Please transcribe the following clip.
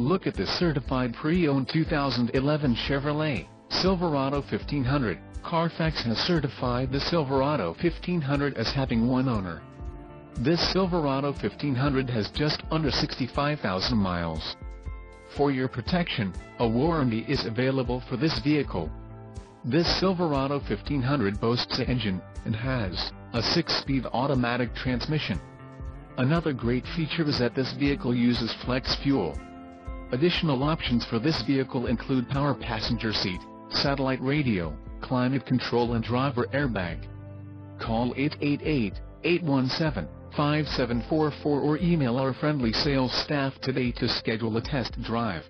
Look at this certified pre-owned 2011 Chevrolet Silverado 1500. Carfax has certified the Silverado 1500 as having one owner. This Silverado 1500 has just under 65,000 miles. For your protection, a warranty is available for this vehicle. This Silverado 1500 boasts an engine, and has, a 6-speed automatic transmission. Another great feature is that this vehicle uses flex fuel. Additional options for this vehicle include power passenger seat, satellite radio, climate control and driver airbag. Call 888-817-5744 or email our friendly sales staff today to schedule a test drive.